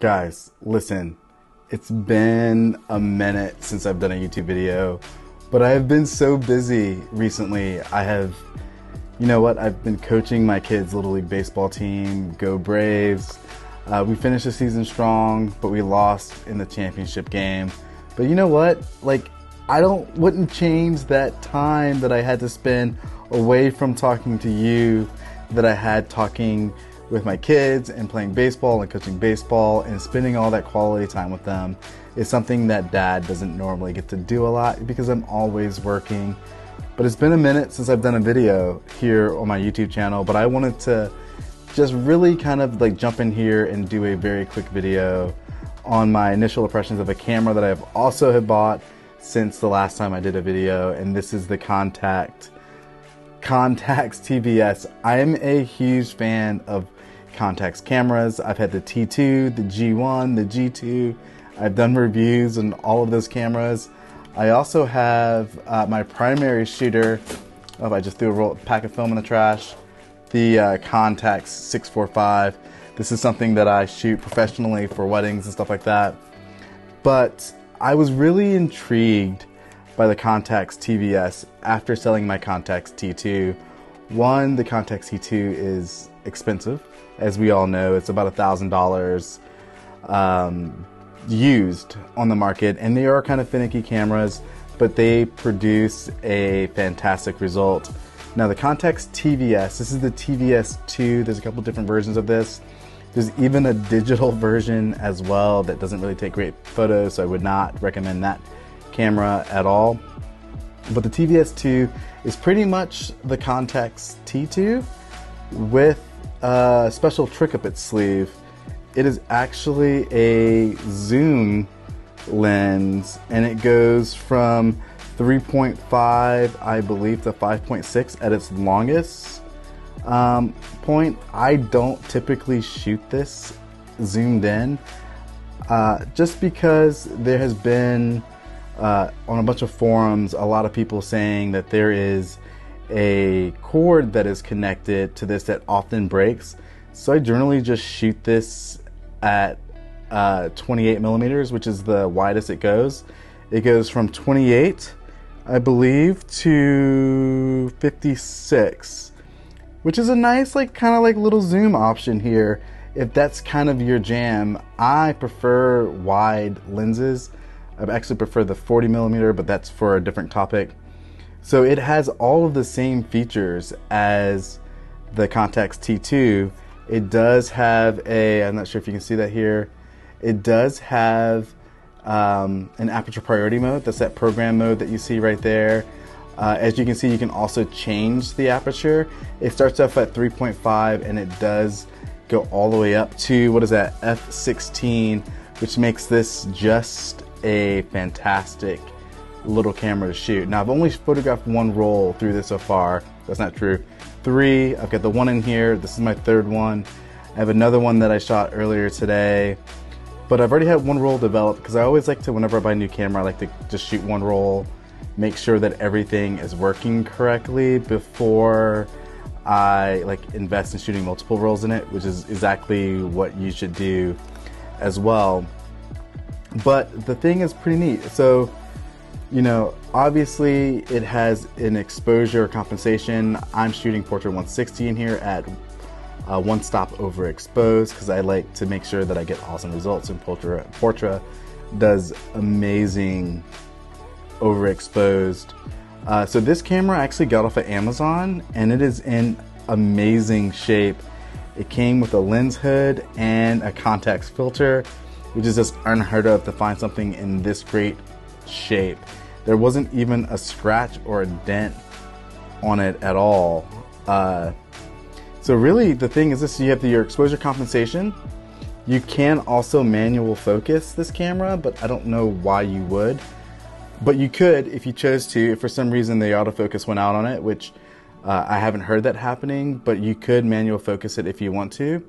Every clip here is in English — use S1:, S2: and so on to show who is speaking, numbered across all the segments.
S1: Guys, listen, it's been a minute since I've done a YouTube video, but I have been so busy recently. I have, you know what, I've been coaching my kids' Little League Baseball team, Go Braves. Uh, we finished the season strong, but we lost in the championship game. But you know what? Like, I don't wouldn't change that time that I had to spend away from talking to you that I had talking with my kids and playing baseball and coaching baseball and spending all that quality time with them is something that dad doesn't normally get to do a lot because I'm always working. But it's been a minute since I've done a video here on my YouTube channel, but I wanted to just really kind of like jump in here and do a very quick video on my initial impressions of a camera that I've also have bought since the last time I did a video, and this is the Contax Contax TVS. I'm a huge fan of Contax cameras. I've had the T2, the G1, the G2. I've done reviews on all of those cameras. I also have uh, my primary shooter. Oh, I just threw a roll, pack of film in the trash. The uh, Contax 645. This is something that I shoot professionally for weddings and stuff like that. But I was really intrigued by the Contax TVS after selling my Contax T2. One, the Contax T2 is expensive, as we all know. It's about a thousand dollars um, used on the market, and they are kind of finicky cameras, but they produce a fantastic result. Now the Contax TVS, this is the TVS2. There's a couple different versions of this. There's even a digital version as well that doesn't really take great photos, so I would not recommend that camera at all. But the TVS2 is pretty much the Contax T2 with a special trick up its sleeve. It is actually a zoom lens and it goes from 3.5, I believe, to 5.6 at its longest um, point. I don't typically shoot this zoomed in uh, just because there has been uh, on a bunch of forums a lot of people saying that there is a cord that is connected to this that often breaks. So I generally just shoot this at uh, 28 millimeters, which is the widest it goes. It goes from 28, I believe, to 56, which is a nice, like, kind of like little zoom option here. If that's kind of your jam, I prefer wide lenses. I actually prefer the 40 millimeter, but that's for a different topic. So it has all of the same features as the Contax T2. It does have a, I'm not sure if you can see that here, it does have um, an aperture priority mode. That's that program mode that you see right there. Uh, as you can see, you can also change the aperture. It starts off at 3.5 and it does go all the way up to, what is that, f16, which makes this just a fantastic little camera to shoot. Now I've only photographed one roll through this so far. That's not true. Three, I've got the one in here. This is my third one. I have another one that I shot earlier today. But I've already had one roll developed because I always like to, whenever I buy a new camera, I like to just shoot one roll, make sure that everything is working correctly before I like invest in shooting multiple rolls in it, which is exactly what you should do as well. But the thing is pretty neat. So you know, obviously it has an exposure compensation. I'm shooting Portra 160 in here at uh, one stop overexposed because I like to make sure that I get awesome results. And Portra, Portra does amazing overexposed. Uh, so this camera I actually got off of Amazon and it is in amazing shape. It came with a lens hood and a Contax filter, which is just unheard of to find something in this great shape. There wasn't even a scratch or a dent on it at all. Uh, so really, the thing is this: you have the, your exposure compensation. You can also manual focus this camera, but I don't know why you would. But you could if you chose to. If for some reason the autofocus went out on it, which uh, I haven't heard that happening, but you could manual focus it if you want to.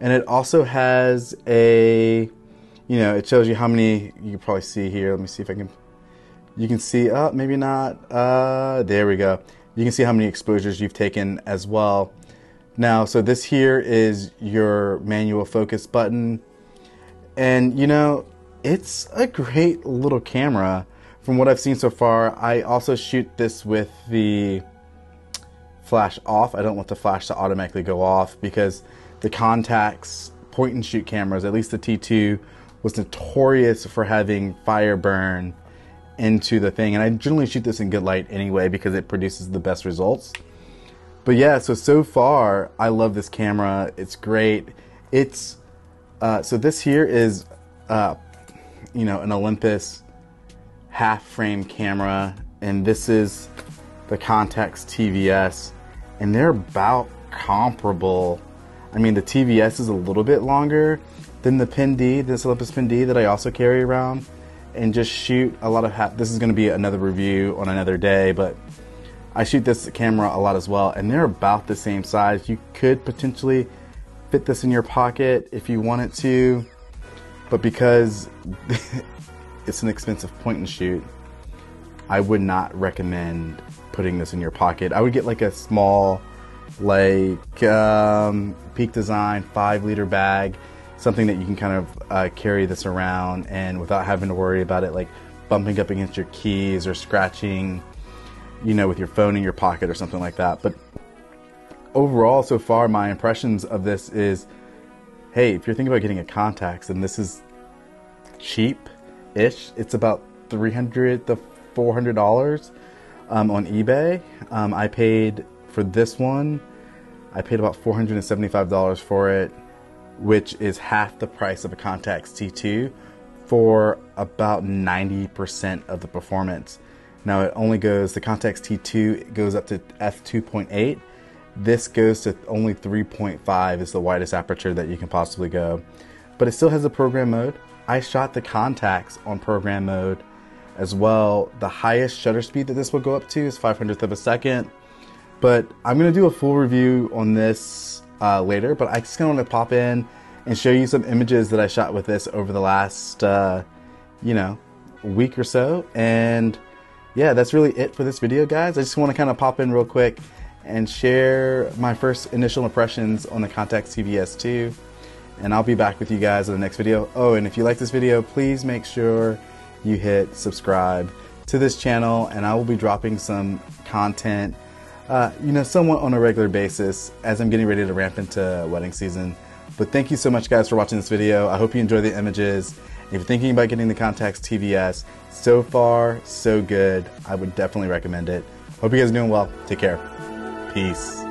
S1: And it also has a, you know, it shows you how many, you can probably see here. Let me see if I can you can see, oh, maybe not. Uh, there we go. You can see how many exposures you've taken as well. Now, so this here is your manual focus button. And you know, it's a great little camera from what I've seen so far. I also shoot this with the flash off. I don't want the flash to automatically go off because the Contax point and shoot cameras, at least the T2, was notorious for having fire burn into the thing. And I generally shoot this in good light anyway because it produces the best results. But yeah, so so far I love this camera. It's great. It's uh, so this here is uh, you know an Olympus half frame camera, and this is the Contax TVS, and they're about comparable. I mean, the TVS is a little bit longer than the Pen D, this Olympus Pen D that I also carry around, and just shoot a lot of. This is going to be another review on another day, but I shoot this camera a lot as well, and they're about the same size. You could potentially fit this in your pocket if you wanted to, but because it's an expensive point and shoot, I would not recommend putting this in your pocket. I would get like a small, like um, Peak Design five liter bag, something that you can kind of uh, carry this around and without having to worry about it like bumping up against your keys or scratching you know, with your phone in your pocket or something like that. But overall, so far, my impressions of this is hey, if you're thinking about getting a Contax, then this is cheap ish. It's about 300 to $400 um, on eBay. Um, I paid for this one, I paid about $475 for it, which is half the price of a Contax T2 for about 90% of the performance. Now it only goes, the Contax T2 goes up to f2.8. This goes to only 3.5 is the widest aperture that you can possibly go. But it still has a program mode. I shot the Contax on program mode as well. The highest shutter speed that this will go up to is 500th of a second. But I'm gonna do a full review on this uh, later, but I just kinda wanna pop in and show you some images that I shot with this over the last, uh, you know, week or so. And yeah, that's really it for this video, guys. I just want to kind of pop in real quick and share my first initial impressions on the Contax TVS 2. And I'll be back with you guys in the next video. Oh, and if you like this video, please make sure you hit subscribe to this channel and I will be dropping some content, uh, you know, somewhat on a regular basis as I'm getting ready to ramp into wedding season. But thank you so much guys for watching this video. I hope you enjoy the images if you're thinking about getting the Contax TVS, so far, so good. I would definitely recommend it. Hope you guys are doing well. Take care. Peace.